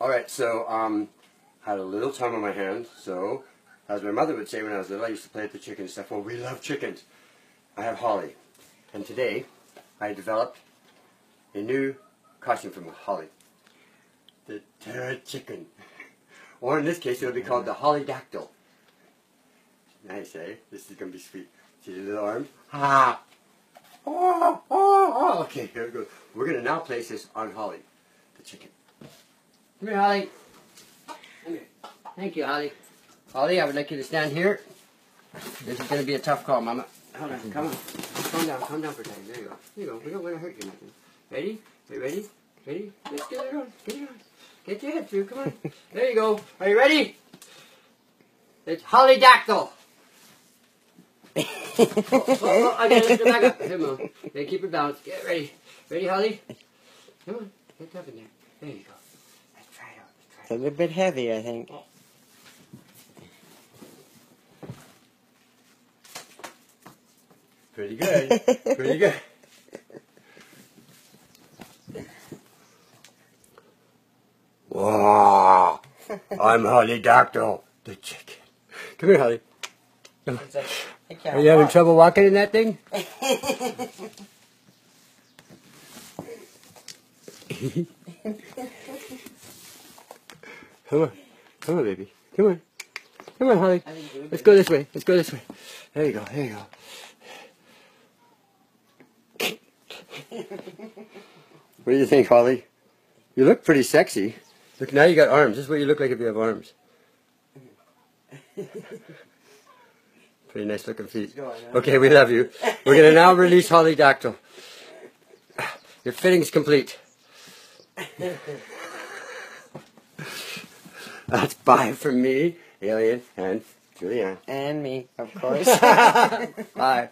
All right, so um, had a little time on my hands. So, as my mother would say when I was little, I used to play with the chickens and stuff. Well, we love chickens. I have Holly, and today I developed a new costume from Holly. The terror chicken, or in this case, it'll be called the Holly Dactyl. Nice, eh? This is gonna be sweet. See the little arms? Ha! Oh, oh, oh. Okay, here we go. We're gonna now place this on Holly, the chicken. Come here, Holly. Come here. Thank you, Holly. Holly, I would like you to stand here. This is going to be a tough call, Mama. Hold on, come on. Calm down, calm down for a second. There you go. There you go. We don't want to hurt you nothing. Ready? Are you ready? Ready? Let's get it on. Get it on. Get your head through. Come on. There you go. Are you ready? It's Holly Dactyl. oh, oh, oh, I gotta lift it back up. Come on. Okay, keep it balanced. Get ready. Ready, Holly? Come on. Get up in there. There you go. Let's try it out. Let's try It's a little bit heavy, I think. Pretty good. Pretty good. Wow. I'm Holly Doctor, the chicken. Come here, Holly. Like, Are you having walk. trouble walking in that thing? Come on. Come on, baby. Come on. Come on, Holly. I think it would Let's go this way. Let's go this way. There you go. There you go. what do you think, Holly? You look pretty sexy. Look, now you got arms. This is what you look like if you have arms. Pretty nice looking feet. Go on, huh? Okay, we love you. We're going to now release Holly Dactyl. Your fitting's complete. That's bye from me, Alien, and Julieann. And me, of course. Bye.